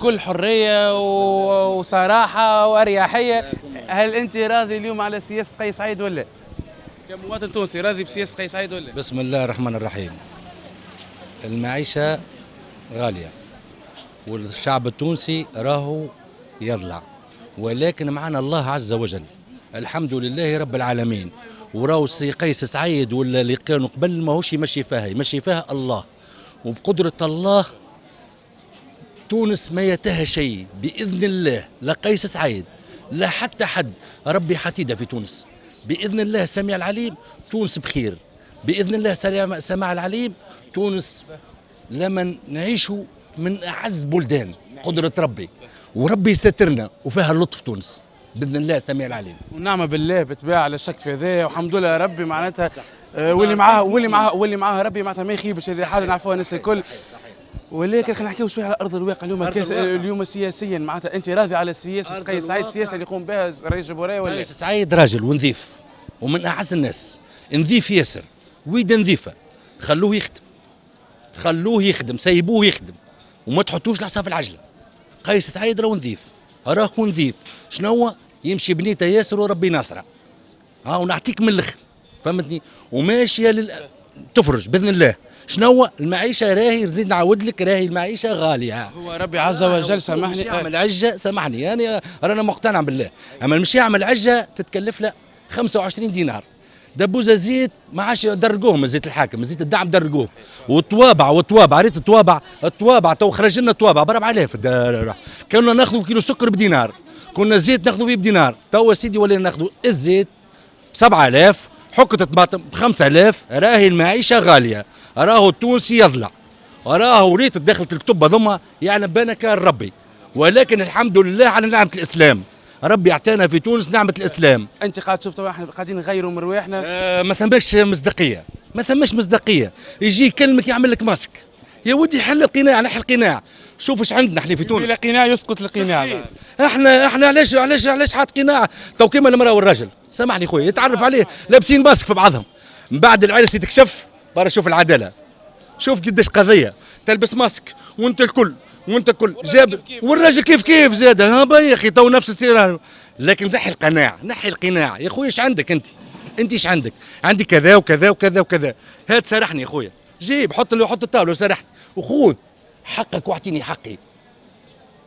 بكل حرية وصراحة وأريحية. هل أنت راضي اليوم على سياسة قيس سعيد ولا كمواطن تونسي راضي بسياسة قيس سعيد ولا بسم الله الرحمن الرحيم. المعيشة غالية والشعب التونسي راهو يضلع ولكن معنا الله عز وجل. الحمد لله رب العالمين. وراو السي قيس سعيد ولا اللي كانوا قبل ماهوش يمشي فيها يمشي فيها الله. وبقدرة الله تونس ما يتها شيء بإذن الله لا قيس سعيد لا حتى حد ربي حتيدة في تونس. بإذن الله السميع العليم تونس بخير. بإذن الله سماع العليم تونس لما نعيشوا من أعز بلدان قدرة ربي. وربي يسترنا وفيها اللطف تونس. بإذن الله السميع العليم. ونعم بالله بالطبيعه لا شك في هذا والحمد لله ربي معناتها آه واللي معاه واللي معاه واللي معاه ربي معناتها ما يخيبش هذه حاجة نعرفوها الناس الكل. ولكن خلينا نحكيو شوية على أرض الواقع. اليوم اليوم سياسيا. معناتها أنت راضي على سياسه قيس سعيد السياسة اللي يقوم بها رئيس الجمهوريه ولا؟ قيس سعيد راجل ونظيف ومن اعز الناس. نظيف ياسر. ويد نظيفة. خلوه يخدم. خلوه يخدم. سيبوه يخدم. وما تحطوش العصا في العجلة. قيس سعيد راه نظيف. راه نظيف. شنو يمشي بنيته ياسر وربي ناصرة. ها ونعطيك من الآخر فهمتني؟ وماشية لل... تفرج بإذن الله. شنو المعيشة راهي نزيد نعاود لك راهي المعيشة غالية. هو ربي عز وجل سامحني. يعمل عجة سامحني. يعني رانا مقتنع بالله. أما مش يعمل عجة تتكلف له 25 دينار. دبوزة زيت ما عادش درقوهم زيت الحاكم زيت الدعم درقوه. والطوابع والطوابع ريت الطوابع الطوابع تو خرج لنا طوابع ب 4000 كنا ناخذوا كيلو سكر بدينار. كنا الزيت ناخذوا فيه بدينار. تو سيدي ولينا ناخذوا الزيت ب 7000 حكة طماطم ب 5000 راهي المعيشة غالية. راهو التونسي يضلع. راهو ريت دخلت الكتب هذوما يعلم بنا كان ربي. ولكن الحمد لله على نعمة الإسلام. ربي أعطانا في تونس نعمة الإسلام. أنت قاعد تشوف إحنا قاعدين نغيروا من رواحنا. آه ما ثماش مصداقية. ما ثماش مصداقية. يجي يكلمك يعمل لك ماسك. يا ودي حل القناع نحل القناع. شوف إيش عندنا إحنا في تونس. القناع يسقط القناع. إحنا إحنا علاش علاش علاش حاط قناع؟ تو كيما المرأة والرجل سامحني خويا يتعرف عليه. لابسين ماسك في بعضهم. من بعد العرس يتكشف برا شوف العدالة. شوف قداش قضية. تلبس ماسك وانت الكل وانت الكل. جاب والراجل كيف كيف؟ زاد. ها يا أخي تو نفس السيران لكن نحي القناع نحي القناع. يا خويا إيش عندك أنت؟ أنت إيش عندك؟ عندي كذا وكذا وكذا وكذا. هات سرحني يا خويا. جيب حط له حط الطاولة وسرحني. وخذ حقك واعطيني حقي.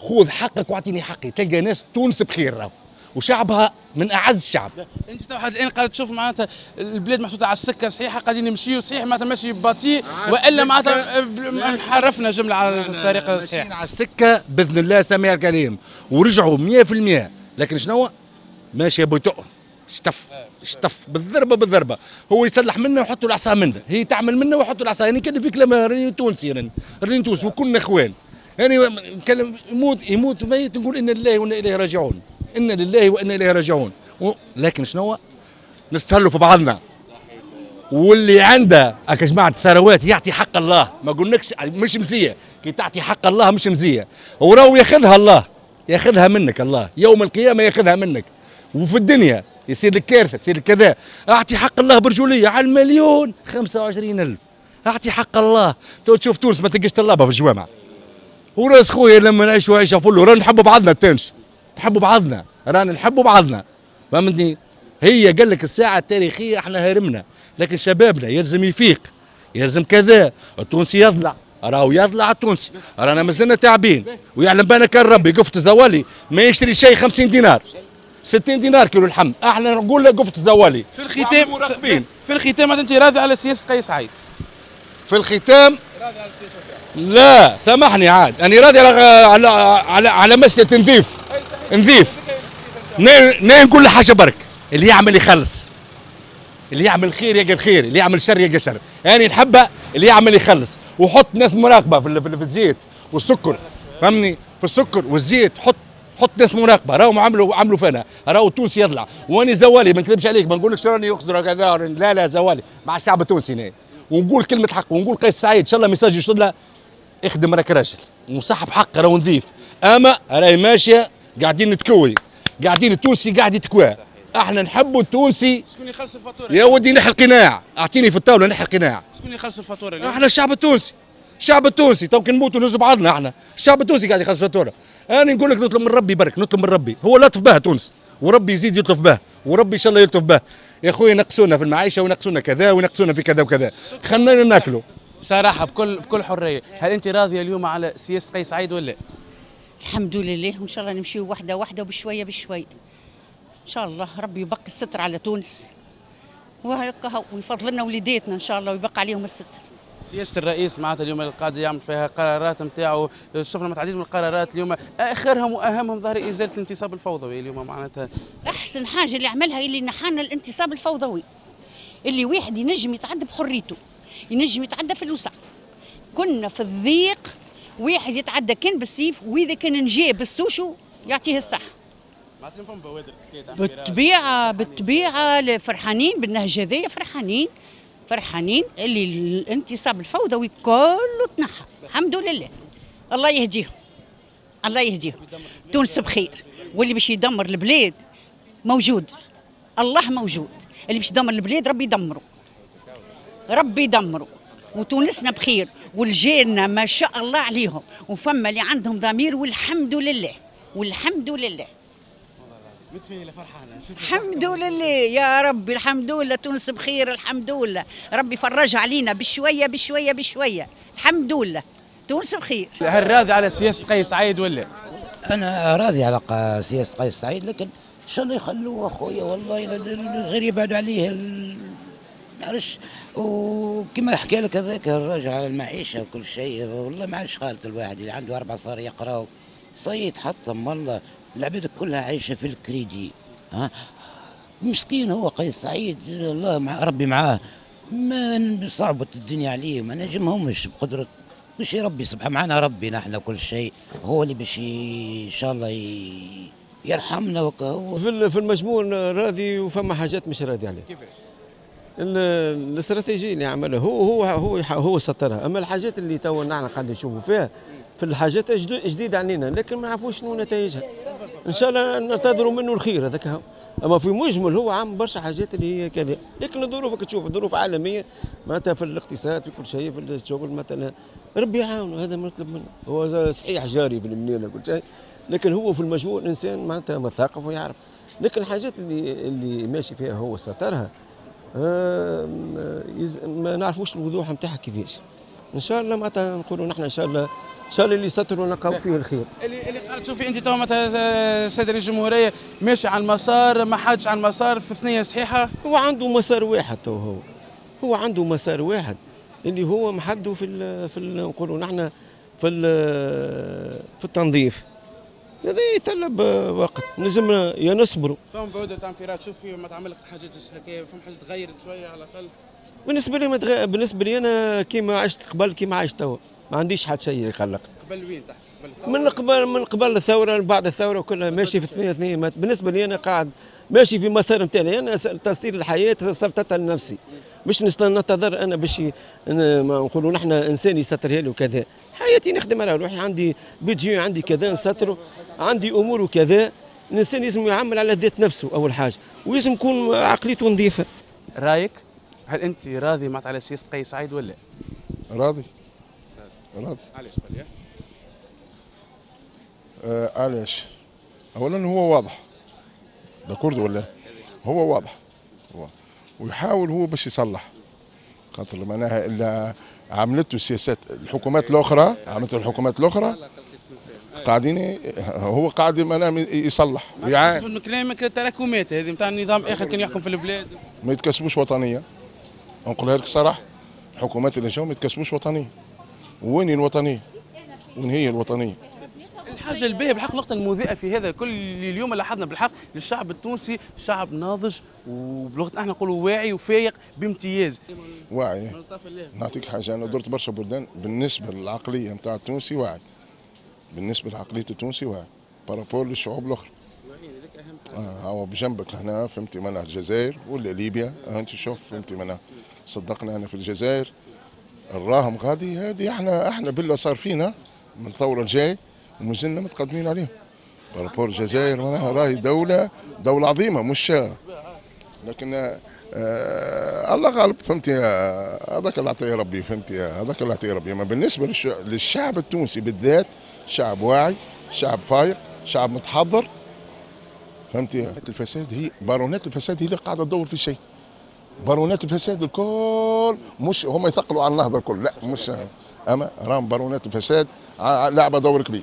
خذ حقك واعطيني حقي. تلقى ناس تونس بخير راهو وشعبها من أعز الشعب. أنت تو الان قاعد تشوف معناتها البلاد محطوطة على السكة صحيحة قاعدين نمشيو صحيح معناتها ماشي بطيء وإلا معناتها انحرفنا جملة على الطريقة الصحيحة. على السكة بإذن الله سميع الكريم ورجعوا 100% لكن شنو ماشي بطء اشتف. اشتف بالضربه بالضربه هو يسلح منا ويحطوا العصا منا هي تعمل منا ويحطوا العصا. يعني كان في كلام راني تونسي راني راني تونسي وكلنا إخوان. يعني نتكلم يموت يموت ميت نقول إنا لله وإنا إليه راجعون. إنا لله وإنا إليه راجعون. لكن شنو نستهلوا في بعضنا. واللي عنده يا جماعة ثروات يعطي حق الله. ما قلناكش مش مزية. كي تعطي حق الله مش مزية. وراو ياخذها الله. ياخذها منك الله. يوم القيامة ياخذها منك. وفي الدنيا يصير لك كارثة تصير لك كذا. أعطي حق الله برجولية على المليون. 25000 أعطي حق الله. تو تشوف تونس ما تلقاش طلابه في الجوامع. ورأس خويا لما نعيشوا عيشه فل رانا نحبوا بعضنا التونس. نحبوا بعضنا. رانا نحبوا بعضنا. فهمتني؟ هي قال لك الساعة التاريخية إحنا هرمنا. لكن شبابنا يلزم يفيق. يلزم كذا. التونسي يضلع. راهو يضلع التونسي. رانا مازلنا تعبين. ويعلم بنا كان ربي. قفت الزوالي. ما يشتري شيء 50 دينار. 60 دينار كيلو الحم إحنا نقول له قفت الزوالي في الختام في الختام أنت راضي على سياسة قيس سعيد في الختام راضي على السياسة لا سامحني عاد. أنا راضي على على على, على مساله نظيف نظيف نقول حاجة برك. اللي يعمل يخلص. اللي يعمل خير يلقى الخير. اللي يعمل شر يلقى شر. يعني نحبه اللي يعمل يخلص. وحط ناس مراقبة في, في الزيت والسكر. فهمني؟ في السكر والزيت حط حط ناس مراقبة راهم عملوا عملوا فينا راهو التونسي يطلع واني زوالي ما نكذبش عليك ما نقولكش راني يخزر كذا لا لا زوالي. مع الشعب التونسي هنا ونقول كلمة حق ونقول قيس سعيد إن شاء الله message يوصل له. اخدم راك راجل. وصاحب حق راهو نظيف. أما راهي ماشية قاعدين نتكوي. قاعدين التونسي قاعد يتكوى. أحنا نحبوا التونسي. شكون يخلص الفاتورة؟ يا ودي نحي القناع. أعطيني في الطاولة نحي القناع. شكون يخلص الفاتورة أحنا الشعب التونسي. الشعب التونسي. تو كي نموتوا نهزوا بعضنا أحنا. الشعب التونسي قاعد يخلص فاتوره أنا نقول لك نطلب من ربي برك نطلب من ربي. هو لطف به تونس. وربي يزيد يلطف به وربي إن شاء الله يلطف به يا خويا ينقصونا في المعيشة وينقصونا كذا وينقصونا في كذا وكذا. خلينا ناكلوا بصراحة بكل بكل حرية. هل أنت راضية اليوم على سياسة قيس سعيد ولا الحمد لله. وإن شاء الله نمشيو واحدة واحدة وبشوية بشويه إن شاء الله ربي يبقي الستر على تونس. وهكا هو ويفضل لنا وليداتنا إن شاء الله ويبقى عليهم الستر. سياسة الرئيس معناتها اليوم القاضي يعمل فيها قرارات نتاعو شفنا متعدد من القرارات اليوم آخرهم وأهمهم ظهر إزالة الانتصاب الفوضوي اليوم معناتها. أحسن حاجة اللي عملها اللي نحانا الانتصاب الفوضوي. اللي واحد ينجم يتعدى بحريته ينجم يتعدى في الوسع كنا في الضيق واحد يتعدى كان بالسيف وإذا كان نجي بالسوشو يعطيه الصح بالطبيعه بالطبيعة فرحانين بالنهج هذايا فرحانين. فرحانين اللي الانتصاب الفوضوي كله تنحى. الحمد لله. الله يهديهم. الله يهديهم. تونس بخير. واللي باش يدمر البلاد موجود. الله موجود. اللي باش يدمر البلاد ربي يدمره ربي يدمره وتونسنا بخير. والجيرنا ما شاء الله عليهم. وفما اللي عندهم ضمير والحمد لله. والحمد لله. متفائله فرحانة. الحمد لله يا ربي الحمد لله. تونس بخير الحمد لله. ربي فرجها علينا بشوية بشوية بشوية. الحمد لله. تونس بخير. هل راضي على سياسة قيس سعيد ولا؟ أنا راضي على سياسة قيس سعيد لكن ان شاء الله يخلوه أخويا؟ والله غير يبعدوا عليه ال- معرفش وكما حكى لك هذاك الراجل على المعيشة وكل شيء والله ما عادش خالط الواحد اللي عنده أربع صار يقراو صيد حطم والله. العباد كلها عايشة في الكريدي ها؟ مسكين هو قيس سعيد الله مع ربي معاه. ما صعبت الدنيا عليه ما نجمهمش بقدرة. مش ربي سبحانه معنا ربي نحن كل شيء. هو اللي باش إن شاء الله ي- يرحمنا وكهو في ال- في المجموع راضي وفما حاجات مش راضي عليها. كيفاش؟ ال- الاستراتيجية اللي عملها. هو هو هو هو سطرها أما الحاجات اللي تو نحن قاعدين نشوفوا فيها في الحاجات جديدة علينا لكن ما نعرفوش شنو نتائجها. إن شاء الله ننتظروا منه الخير هذاك. أما في مجمل هو عامل برشا حاجات اللي هي كذا. لكن الظروف تشوف ظروف عالمية معناتها في الاقتصاد في كل شيء في الشغل مثلا. ربي يعاونه هذا ما نطلب منه. هو صحيح جاري في المنينه كل شيء لكن هو في المجموع انسان معناتها مثقف ويعرف. لكن الحاجات اللي اللي ماشي فيها هو سطرها ما نعرفوش الوضوح نتاعها كيفاش. إن شاء الله معناتها نقولوا نحن إن شاء الله إن شاء الله اللي يسطروا نلقاو فيه الخير. اللي اللي قاعد تشوفي أنت تو مثلا سيد رئيس الجمهورية ماشي على المسار ما حاجش على المسار في ثنيه صحيحة؟ هو عنده مسار واحد تو هو. هو عنده مسار واحد اللي هو محدو في ال في نقولوا نحن في في التنظيف. هذا يتطلب وقت نجم يا نصبروا فهم بعودة تاع انفراد شوف في ما تعمل لك حاجات هكايا فهم حاجة تغيرت شوية على الأقل. بالنسبة لي ما تغ... بالنسبة لي أنا كيما عشت قبل كيما عايش توا. ما عنديش حد شيء يقلق. قبل وين تحت؟ قبل؟ من قبل من قبل الثورة بعد الثورة كلها ماشي في اثنين اثنين. ما- بالنسبة لي أنا قاعد ماشي في مسار نتاعي أنا تسطير الحياة سرتتها لنفسي مش ننتظر أنا باش نقولوا نحن إنسان يسطرها لي وكذا. حياتي نخدم على روحي. عندي بيدجي عندي كذا نسطره عندي أمور وكذا الإنسان لازم يعمل على ذات نفسه أول حاجة ولازم يكون عقليته نظيفة. رأيك؟ هل أنت راضي معناتها على سياسة قيس سعيد ولا؟ راضي. راضي. علاش قال آه علاش؟ اولا هو واضح. ده كرد ولا؟ هو واضح. هو. ويحاول هو باش يصلح. خاطر معناها إلا عملته السياسات الحكومات الأخرى عملت الحكومات الأخرى قاعدين هو قاعد معناها يصلح. ويعاني من كلامك تراكمات هذه نتاع النظام آخر كان يحكم في البلاد. ما يتكسبوش وطنيه نقولها لك صراحة الحكومات اللي جاوا ما يتكسبوش وطنيه وين الوطنية؟ وين هي الوطنية؟ الحاجة الباهية بالحق النقطه المضيئة في هذا كل اللي اليوم لاحظنا بالحق للشعب التونسي شعب ناضج وبلغتنا أحنا نقولوا واعي وفايق بامتياز. واعي. نعطيك حاجة أنا درت برشا بلدان بالنسبة للعقلية نتاع التونسي واعي. بالنسبة لعقلية التونسي واعي par rapport للشعوب الأخرى. آه هو بجنبك هنا فهمتي معناها الجزائر ولا ليبيا؟ آه أنت شوف فهمتي معناها صدقنا أنا في الجزائر الراهم غادي هذه إحنا إحنا بالله صار فينا من الثورة الجاي ومازلنا متقدمين عليهم بارابور الجزائر معناها راهي دولة دولة عظيمة مش لكن آه الله غالب فهمتي آه، هذاك اللي عطيه ربي فهمتي آه، هذاك اللي عطيه ربي. أما بالنسبة للش... للشعب التونسي بالذات شعب واعي شعب فايق شعب متحضر. فهمتي؟ الفساد هي بارونات الفساد هي اللي قاعدة تدور في شيء. بارونات الفساد الكل مش هم يثقلوا على النهضة الكل. لا مش اما راهم بارونات الفساد لعبة دور كبير.